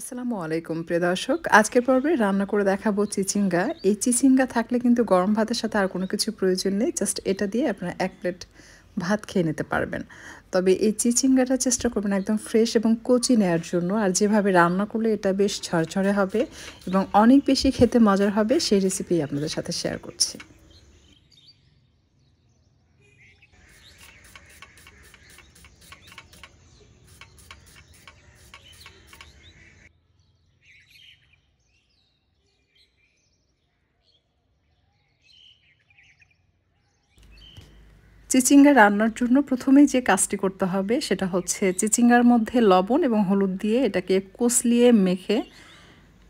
আসসালামু আলাইকুম, প্রিয় দর্শক। আজকের পর্বে রান্না করে দেখাবো চিচিঙ্গা। এই চিচিঙ্গা থাকলে কিন্তু গরম ভাতের সাথে আর কোনো কিছু প্রয়োজন নেই। জাস্ট এটা দিয়ে আপনারা এক প্লেট ভাত খেয়ে নিতে পারবেন। তবে এই চিচিঙ্গাটা চেষ্টা করবেন একদম ফ্রেশ এবং কচি নেওয়ার জন্য। আর যেভাবে রান্না করলে এটা বেশ ঝরঝরে হবে এবং অনেক বেশি খেতে মজার হবে, সেই রেসিপি আপনাদের সাথে শেয়ার করছি। চিচিঙ্গা রান্নার জন্য প্রথমেই যে কাজটি করতে হবে সেটা হচ্ছে চিচিঙ্গার মধ্যে লবণ এবং হলুদ দিয়ে এটাকে কষলিয়ে মেখে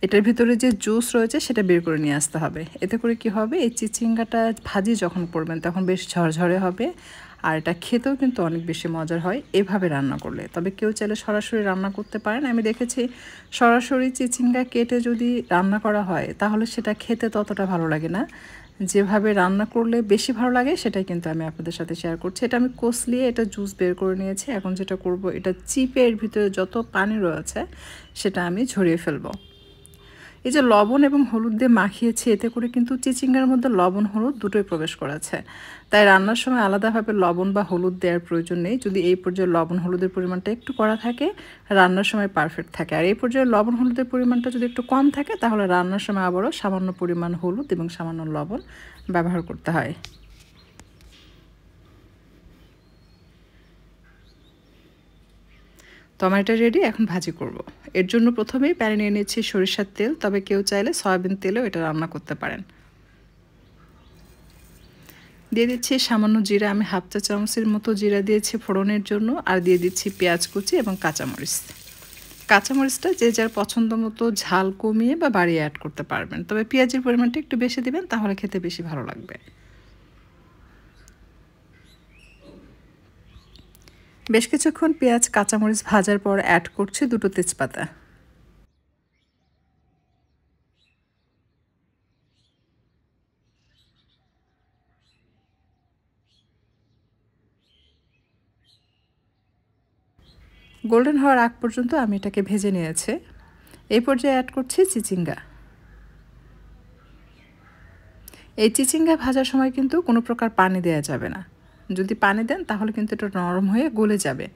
এটার ভিতরে যে জুস রয়েছে সেটা বের করে নিয়ে আসতে হবে। এতে করে কি হবে? এই চিচিঙ্গাটা ভাজি যখন করবেন তখন বেশ ঝরঝরে হবে আর এটা খেতেও কিন্তু অনেক বেশি মজার হয় এভাবে রান্না করলে। তবে কেউ চাইলে সরাসরি রান্না করতে পারেন। আমি দেখেছি সরাসরি চিচিঙ্গা কেটে যদি রান্না করা হয় তাহলে সেটা খেতে ততটা ভালো লাগে না। যেভাবে রান্না করলে বেশি ভালো লাগে, সেটাই কিন্তু আমি আপনাদের সাথে শেয়ার করছি। এটা আমি কষলিয়ে এটা জুস বের করে নিয়েছি। এখন যেটা করব, এটা চিপের ভিতরে যত পানি রয়েছে, সেটা আমি ঝরিয়ে ফেলব। এই যে লবণ এবং হলুদ দিয়ে মাখিয়েছি, এতে করে কিন্তু চিচিঙ্গার মধ্যে লবণ, হলুদ দুটোই প্রবেশ করেছে। তাই রান্নার সময় আলাদাভাবে লবণ বা হলুদ দেওয়ার প্রয়োজন নেই। যদি এই পর্যায়ে লবণ, হলুদের পরিমাণটা একটু করা থাকে, রান্নার সময় পারফেক্ট থাকে। আর এই পর্যায়ে লবণ, হলুদের পরিমাণটা যদি একটু কম থাকে, তাহলে রান্নার সময় আবারও সামান্য পরিমাণ হলুদ এবং সামান্য লবণ ব্যবহার করতে হয়। টমেটো রেডি এখন ভাজি করব। এর জন্য প্রথমেই প্যানে নিয়ে নিচ্ছি সরিষার তেল, তবে কেউ চাইলে সয়াবিন তেলেও এটা রান্না করতে পারেন। দিয়ে দিচ্ছি সামান্য জিরা, আমি হাফ চা চামচের মতো জিরা দিয়েছি ফোড়নের জন্য, আর দিয়ে দিচ্ছি পেঁয়াজ কুচি এবং কাঁচামরিচ। কাঁচামরিচটা যে যার পছন্দ মতো ঝাল কমিয়ে বা বাড়িয়ে অ্যাড করতে পারবেন। তবে পেঁয়াজের পরিমাণটা একটু বেশি দিবেন, তাহলে খেতে বেশি ভালো লাগবে। বেশ কিছুক্ষণ পেঁয়াজ, কাঁচামরিচ ভাজার পর অ্যাড করছি দুটো তেজপাতা। গোল্ডেন হওয়ার আগ পর্যন্ত আমি এটাকে ভেজে নিয়েছি। এই পর্যায়ে অ্যাড করছি চিচিঙ্গা। এই চিচিঙ্গা ভাজার সময় কিন্তু কোনো প্রকার পানি দেওয়া যাবে না। যদি পানি দেন, তাহলে কিন্তু এটা নরম হয়ে গলে যাবে।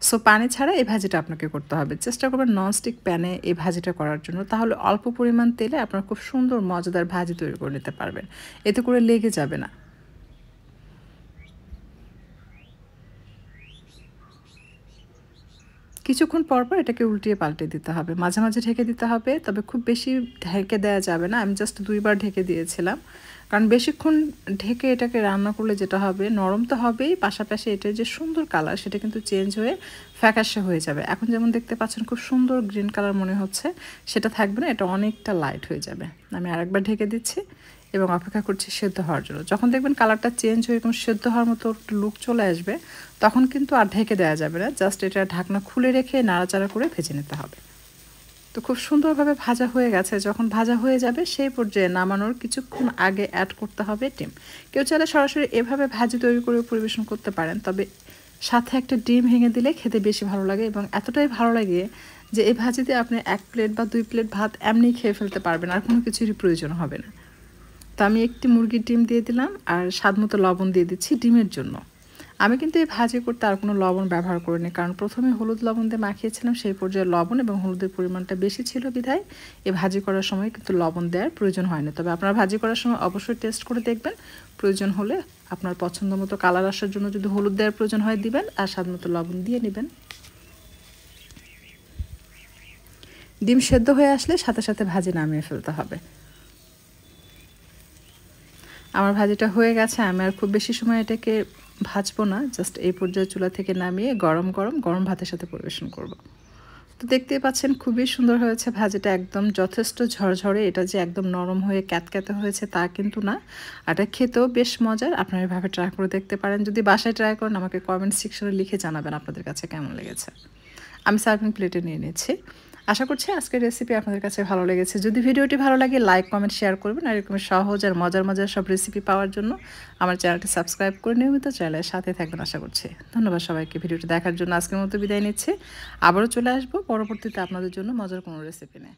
সো পানি ছাড়া এই ভাজিটা আপনাকে করতে হবে। চেষ্টা করবেন ননস্টিক প্যানে এই ভাজিটা করার জন্য। তাহলে অল্প পরিমাণ তেলে আপনার খুব সুন্দর, মজাদার ভাজি তৈরি করে নিতে পারবেন। এতে করে লেগে যাবে না। কিছুক্ষণ পর পর এটাকে উল্টিয়ে পাল্টে দিতে হবে। মাঝে মাঝে ঢেকে দিতে হবে, তবে খুব বেশি ঢেকে দেওয়া যাবে না। আমি জাস্ট দুইবার ঢেকে দিয়েছিলাম। কারণ বেশিক্ষণ ঢেকে এটাকে রান্না করলে যেটা হবে, নরম তো হবেই, পাশাপাশি এটার যে সুন্দর কালার সেটা কিন্তু চেঞ্জ হয়ে ফ্যাকাশে হয়ে যাবে। এখন যেমন দেখতে পাচ্ছেন খুব সুন্দর গ্রিন কালার মনে হচ্ছে, সেটা থাকবে না, এটা অনেকটা লাইট হয়ে যাবে। আমি আরেকবার ঢেকে দিচ্ছি। এবং অপেক্ষা করছি সেদ্ধ হওয়ার জন্য। যখন দেখবেন কালারটা চেঞ্জ হয়ে এরকম সেদ্ধ হওয়ার মতো একটা লুক চলে আসবে, তখন কিন্তু আর ঢেকে দেওয়া যাবে না। জাস্ট এটা ঢাকনা খুলে রেখে নাড়াচাড়া করে ভেজে নিতে হবে। তো খুব সুন্দরভাবে ভাজা হয়ে গেছে। যখন ভাজা হয়ে যাবে, সেই পর্যায়ে নামানোর কিছুক্ষণ আগে অ্যাড করতে হবে ডিম। কেউ চাইলে সরাসরি এভাবে ভাজি তৈরি করে পরিবেশন করতে পারেন, তবে সাথে একটা ডিম ভেঙে দিলে খেতে বেশি ভালো লাগে এবং এতটাই ভালো লাগে যে এই ভাজিতে আপনি এক প্লেট বা দুই প্লেট ভাত এমনি খেয়ে ফেলতে পারবেন, আর কোনো কিছুরই প্রয়োজন হবে না। তো আমি একটি মুরগির ডিম দিয়ে দিলাম আর স্বাদ মতো লবণ দিয়ে দিচ্ছি ডিমের জন্য। আমি কিন্তু এই ভাজি করতে আর কোনো লবণ ব্যবহার করিনি, কারণ প্রথমে হলুদ লবণ দিয়ে মাখিয়েছিলাম, সেই পর্যায়ে লবণ এবং হলুদের পরিমাণটা বেশি ছিল বিধায় এ ভাজি করার সময় কিন্তু লবণ দেওয়ার প্রয়োজন হয়নি। তবে আপনারা ভাজি করার সময় অবশ্যই টেস্ট করে দেখবেন, প্রয়োজন হলে আপনার পছন্দ মতো কালার আসার জন্য যদি হলুদ দেওয়ার প্রয়োজন হয় দিবেন আর স্বাদ মতো লবণ দিয়ে নেবেন। ডিম সেদ্ধ হয়ে আসলে সাথে সাথে ভাজি নামিয়ে ফেলতে হবে। আমার ভাজিটা হয়ে গেছে, আমি আর খুব বেশি সময় এটাকে ভাজবো না জাস্ট এই পর্যায়ে চুলা থেকে নামিয়ে গরম গরম গরম ভাতের সাথে পরিবেশন করব। তো দেখতেই পাচ্ছেন খুবই সুন্দর হয়েছে ভাজিটা, একদম যথেষ্ট ঝরঝরে, এটা যে একদম নরম হয়ে ক্যাতক্যাতে হয়েছে তা কিন্তু না। এটা খেতেও বেশ মজার, আপনারা এভাবে ট্রাই করে দেখতে পারেন। যদি বাসায় ট্রাই করেন, আমাকে কমেন্ট সেকশনে লিখে জানাবেন আপনাদের কাছে কেমন লেগেছে। আমি সার্ভিং প্লেটে নিয়ে নিচ্ছি। আশা করছি আজকের রেসিপি আপনাদের কাছে ভালো লেগেছে। যদি ভিডিওটি ভালো লাগে লাইক কমেন্ট শেয়ার করবেন আর এরকম সহজ আর মজার মজার সব রেসিপি পাওয়ার জন্য আমার চ্যানেলটি সাবস্ক্রাইব করে নিয়মিত চ্যানেলের সাথে থাকবেন আশা করছি। ধন্যবাদ সবাইকে। ভিডিওটি দেখার জন্য আজকের মতো বিদায় নিচ্ছে। আবারও চলে আসব। পরবর্তীতে আপনাদের জন্য মজার কোনো রেসিপি নেয়।